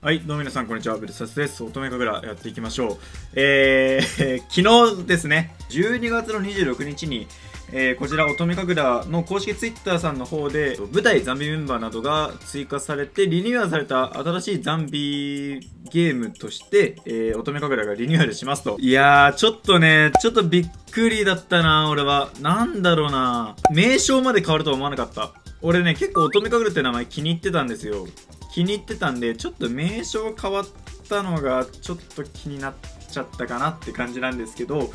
はい、どうも皆さん、こんにちは。ブルサスです。乙女神楽やっていきましょう。えー、昨日ですね、12月の26日に、えー、こちら乙女神楽の公式ツイッターさんの方で、舞台ザンビメンバーなどが追加されて、リニューアルされた新しいザンビゲームとして、えー、乙女神楽がリニューアルしますと。いやー、ちょっとね、ちょっとびっくりだったな、俺は。なんだろうな。名称まで変わるとは思わなかった。俺ね、結構乙女神楽って名前気に入ってたんですよ。気に入ってたんで、ちょっと名称変わったのがちょっと気になっちゃったかなって感じなんですけど、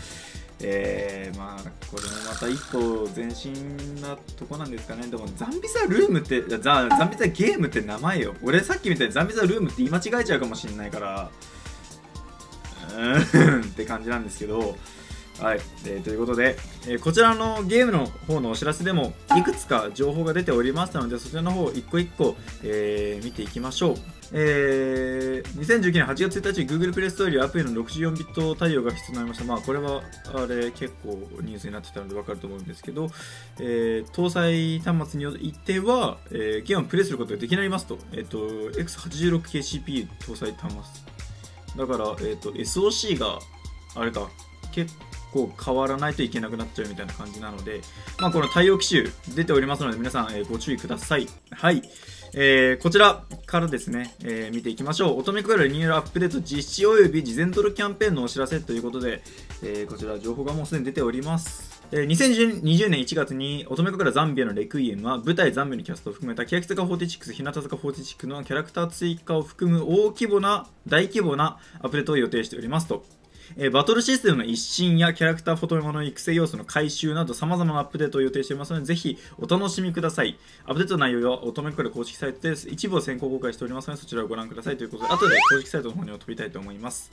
えー、まあ、これもまた一歩前進なとこなんですかね。でも、ザンビザルームって、ザザンビザゲームって名前よ。俺さっきみたいにザンビザルームって言い間違えちゃうかもしんないから、うーんって感じなんですけど、はい、えー、ということで、えー、こちらのゲームの方のお知らせでもいくつか情報が出ておりましたのでそちらの方一個一個、えー、見ていきましょう、えー、2019年8月1日 Google プレイストーリーアプリの64ビット対応が必要になりました。まあこれはあれ結構ニュースになってたので分かると思うんですけど、えー、搭載端末においては、えー、ゲームをプレイすることができなりますと,、えーと、X86KCP 搭載端末。だから、えーと、と SOC があれか結こう変わらないといけなくなっちゃうみたいな感じなので、まあ、この対応機種出ておりますので皆さん、え、ご注意ください。はい。えー、こちらからですね、えー、見ていきましょう。乙女クラリニューアルアップデート実施及び事前登録キャンペーンのお知らせということで、えー、こちら情報がもうすでに出ております。2020年1月に乙女からザンビアのレクイエムは舞台ザンビアのキャストを含めた欅坂46、日向坂46のキャラクター追加を含む大規模な、大規模なアップデートを予定しておりますと。え、バトルシステムの一新やキャラクターフォトメモの育成要素の回収など様々なアップデートを予定していますので、ぜひお楽しみください。アップデート内容は乙女から公式サイトです一部を先行公開しておりますので、そちらをご覧くださいということで、後で公式サイトの方に飛びたいと思います。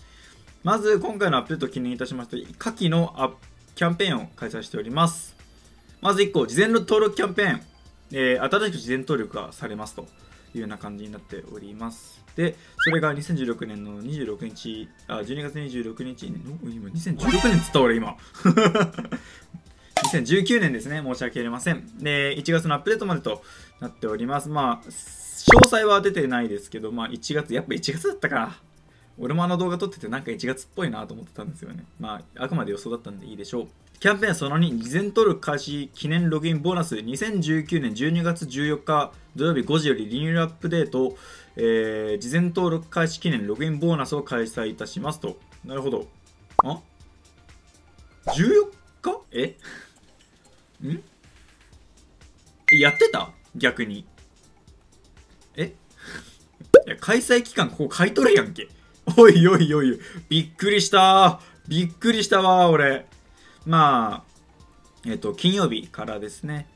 まず、今回のアップデートを記念いたしまして、下記のアキャンペーンを開催しております。まず1個、事前の登録キャンペーン。えー、新しく事前登録がされますと。いうような感じになっております。で、それが2016年の26日、あ、12月26日の、今、2016年っつった俺今。2019年ですね。申し訳ありません。で、1月のアップデートまでとなっております。まあ、詳細は出てないですけど、まあ、1月、やっぱ1月だったかな。俺もあの動画撮っててなんか1月っぽいなと思ってたんですよね。まあ、あくまで予想だったんでいいでしょう。キャンペーンその2、事前登録開始記念ログインボーナス、2019年12月14日土曜日5時よりリニューアップデート、えー、事前登録開始記念ログインボーナスを開催いたしますと。なるほど。あ ?14 日？え？ん？やってた？逆に。え？開催期間ここ書いとるやんけ。おいおいおい、びっくりしたびっくりしたわ、俺。まあ、えっ、と、金曜日からですね。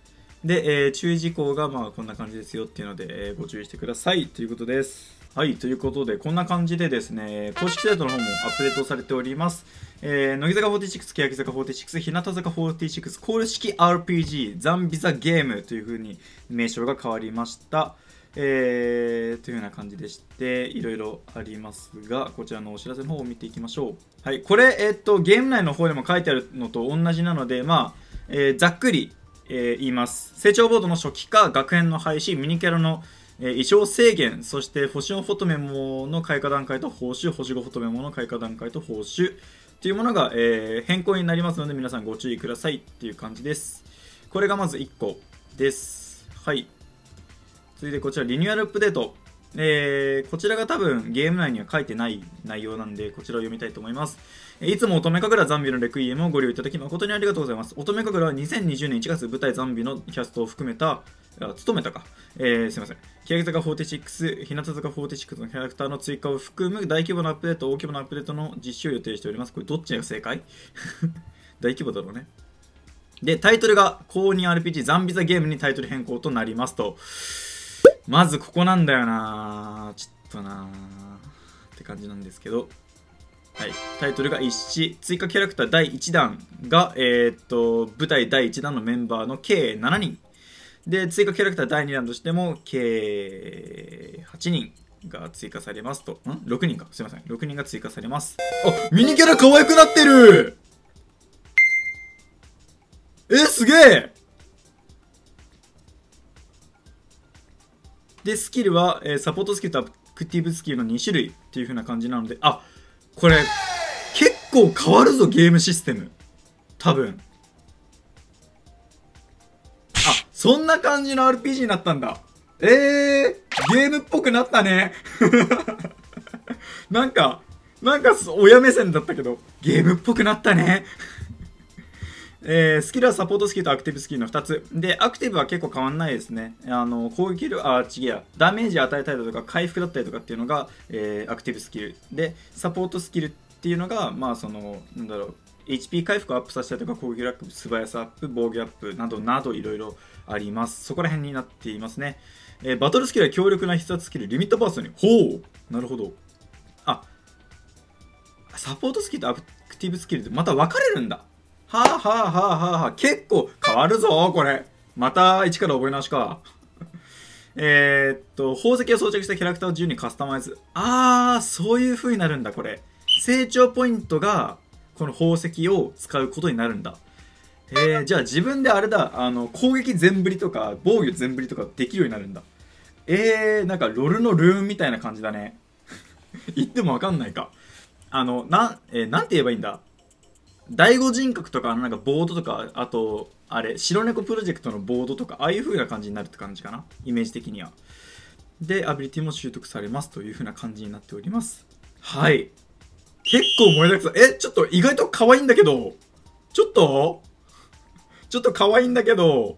で、えー、注意事項がまあこんな感じですよっていうので、えー、ご注意してくださいということです。はい、ということで、こんな感じでですね、公式サイトの方もアップデートされております。えー、乃木坂46、欅坂46、日向坂46、公式 RPG、ザンビザゲームという風に名称が変わりました。えー、というような感じでして、いろいろありますが、こちらのお知らせの方を見ていきましょう。はい、これ、え、っと、ゲーム内の方でも書いてあるのと同じなので、まあ、えー、ざっくり、えー、言います。成長ボードの初期化、学園の廃止、ミニキャラの、えー、衣装制限、そして星のフォトメモの開花段階と報酬、星5フォトメモの開花段階と報酬というものが、えー、変更になりますので、皆さんご注意くださいっていう感じです。これがまず1個です。はい。続いてこちらリニューアルアップデート。えー、こちらが多分ゲーム内には書いてない内容なんで、こちらを読みたいと思います。いつも乙女神楽ザンビのレクイエムをご利用いただき誠にありがとうございます。乙女神楽は2020年1月舞台ザンビのキャストを含めた、あ務めたか。えー、すいません。欅坂46、日向坂46のキャラクターの追加を含む大規模なアップデート、大規模なアップデートの実施を予定しております。これどっちが正解？大規模だろうね。で、タイトルが公認 RPG ザンビザゲームにタイトル変更となりますと。まずここなんだよな。ちょっとなって感じなんですけど、はい、タイトルが一致。追加キャラクター第1弾が、えー、っと舞台第1弾のメンバーの計7人。で追加キャラクター第2弾としても計8人が追加されますと。ん？6人か。すいません。6人が追加されます。あミニキャラ可愛くなってる！えすげえ！で、スキルは、え、サポートスキルとアクティブスキルの2種類っていう風な感じなので、あ、これ、結構変わるぞ、ゲームシステム。多分。あ、そんな感じの RPG になったんだ。えー、ゲームっぽくなったね。なんか、なんか親目線だったけど、ゲームっぽくなったね。えー、スキルはサポートスキルとアクティブスキルの2つ。で、アクティブは結構変わんないですね。あの、攻撃力、あ、違うや、ダメージ与えたりだとか、回復だったりとかっていうのが、えー、アクティブスキル。で、サポートスキルっていうのが、まあ、その、なんだろう、HP 回復をアップさせたりとか、攻撃力アップ、素早さアップ、防御アップなどなどいろいろあります。そこら辺になっていますね。えー、バトルスキルは強力な必殺スキル、リミットバーストに。ほうなるほど。あ、サポートスキルとアクティブスキルってまた分かれるんだ。はあはあはあはあは、結構変わるぞ、これ。また一から覚え直しか。えっと、宝石を装着したキャラクターを自由にカスタマイズ。あー、そういう風になるんだ、これ。成長ポイントが、この宝石を使うことになるんだ。えー、じゃあ自分であれだ、あの、攻撃全振りとか、防御全振りとかできるようになるんだ。えー、なんかロルのルーンみたいな感じだね。言ってもわかんないか。あの、な、えー、なんて言えばいいんだ？第五人格とか、なんかボードとか、あと、あれ、白猫プロジェクトのボードとか、ああいう風な感じになるって感じかな？イメージ的には。で、アビリティも習得されますという風な感じになっております。はい。結構燃えなくさ。え、ちょっと意外と可愛いんだけど。ちょっと？ちょっと可愛いんだけど。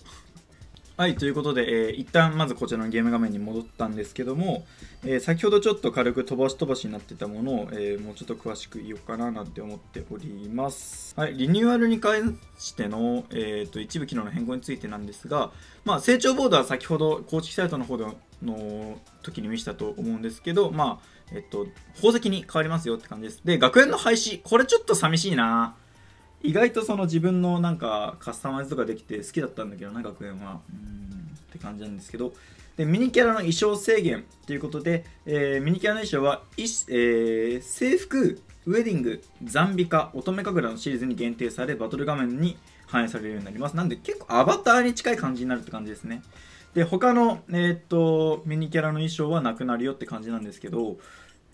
はい、ということで、えー、一旦まずこちらのゲーム画面に戻ったんですけども、えー、先ほどちょっと軽く飛ばし飛ばしになってたものを、えー、もうちょっと詳しく言おうかななんて思っております。はい、リニューアルに関しての、えーと、一部機能の変更についてなんですが、まあ、成長ボードは先ほど公式サイトの方での時に見せたと思うんですけど、まあ、えっと、宝石に変わりますよって感じです。で、学園の廃止、これちょっと寂しいな意外とその自分のなんかカスタマイズとかできて好きだったんだけどな学園は。うんって感じなんですけど。でミニキャラの衣装制限ということで、えー、ミニキャラの衣装は、えー、制服ウェディングザンビカ乙女神楽のシリーズに限定されバトル画面に反映されるようになります。なんで結構アバターに近い感じになるって感じですね。で他の、えー、っとミニキャラの衣装はなくなるよって感じなんですけど、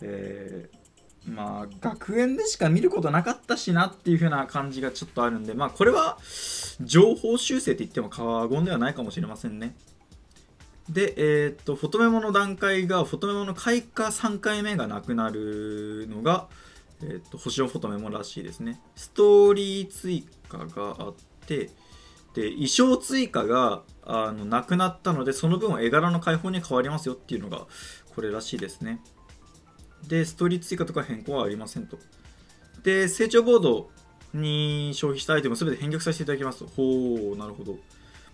えーまあ、学園でしか見ることなかったしなっていう風な感じがちょっとあるんで、まあ、これは情報修正って言っても過言ではないかもしれませんね。で、えー、っと、フォトメモの段階が、フォトメモの開花3回目がなくなるのが、えー、っと、星のフォトメモらしいですね。ストーリー追加があって、で、衣装追加が、あの、なくなったので、その分絵柄の解放に変わりますよっていうのが、これらしいですね。で、ストーリー追加とか変更はありませんと。で、成長ボードに消費したアイテムすべて返却させていただきますと。ほう、なるほど。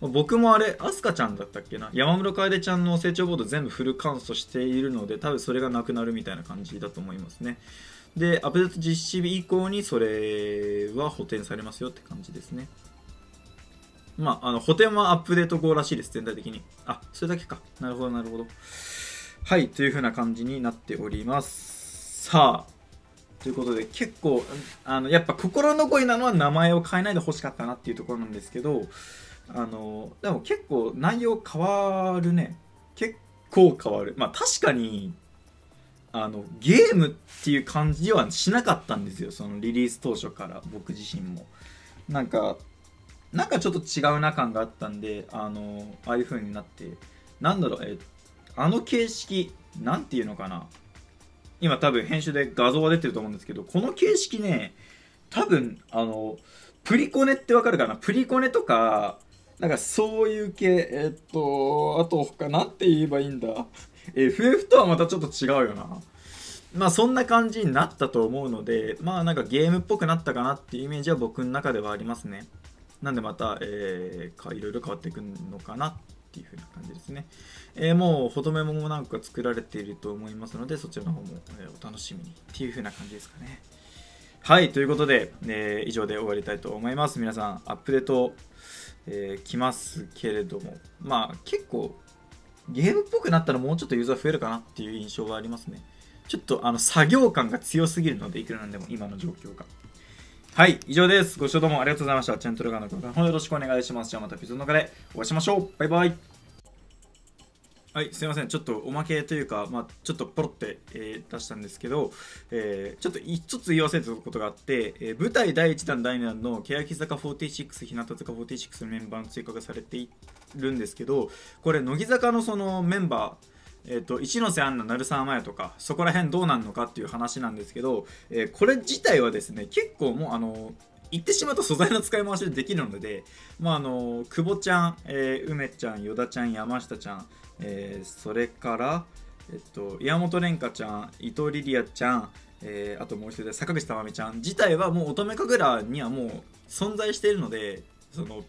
僕もあれ、アスカちゃんだったっけな？山室楓ちゃんの成長ボード全部フルカウントしているので、多分それがなくなるみたいな感じだと思いますね。で、アップデート実施日以降にそれは補填されますよって感じですね。まあ、あの、補填はアップデート後らしいです、全体的に。あ、それだけか。なるほど、なるほど。はい、という風な感じになっております。さあ、ということで結構、あの、やっぱ心残りなのは名前を変えないでほしかったなっていうところなんですけど、あの、でも結構内容変わるね。結構変わる。まあ確かに、あの、ゲームっていう感じはしなかったんですよ。そのリリース当初から僕自身も。なんか、なんかちょっと違うな感があったんで、あの、ああいう風になって、なんだろう、えっあの形式、なんていうのかな。今多分編集で画像が出てると思うんですけど、この形式ね、多分、あの、プリコネってわかるかな？プリコネとか、なんかそういう系、えっと、あと他なんて言えばいいんだ ?FF とはまたちょっと違うよな。まあそんな感じになったと思うので、まあなんかゲームっぽくなったかなっていうイメージは僕の中ではありますね。なんでまた、えー、いろいろ変わっていくのかなっていう風な感じですね。えー、もうフォトメモもなんか作られていると思いますので、そちらの方も、えお楽しみにっていう風な感じですかね。はい、ということで、えー、以上で終わりたいと思います。皆さん、アップデート、えー、来ますけれども、まあ結構、ゲームっぽくなったらもうちょっとユーザー増えるかなっていう印象はありますね。ちょっとあの作業感が強すぎるので、いくらなんでも今の状況が。はい、以上です。ご視聴どうもありがとうございました。チャンネル登録の方よろしくお願いします。じゃあまた別の中でお会いしましょう。バイバイ。はい、すいません。ちょっとおまけというか、まあ、ちょっとポロって、えー出したんですけど、えーちょっと一つ言い忘れてたことがあって、えー舞台第1弾、第2弾の欅坂46、日向坂46のメンバーの追加がされているんですけど、これ、乃木坂のそのメンバー、えー、と一ノ瀬アンナ、鳴沢麻也とかそこら辺どうなんのかっていう話なんですけど、えーこれ自体はですね結構もうあの言ってしまうと素材の使い回しでできるので、まあ、あの久保ちゃん、えー梅ちゃん、依田ちゃん、山下ちゃん、えーそれから、えっと、岩本蓮香ちゃん、伊藤リリアちゃん、えーあともう一人で坂口珠美ちゃん自体はもう乙女神楽にはもう存在しているのでその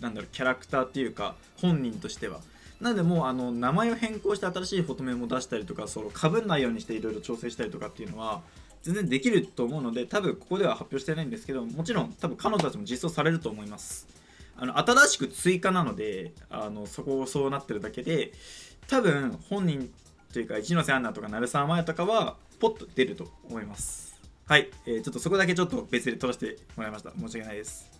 なんだろうキャラクターっていうか本人としては。なのでもうあの名前を変更して新しいフォトメも出したりとかその被んないようにしていろいろ調整したりとかっていうのは全然できると思うので多分ここでは発表してないんですけどもちろん多分彼女たちも実装されると思います。あの新しく追加なのであのそこをそうなってるだけで多分本人というか一ノ瀬アンナとか鳴沢麻也とかはポッと出ると思います。はい、えーちょっとそこだけちょっと別で撮らせてもらいました。申し訳ないです。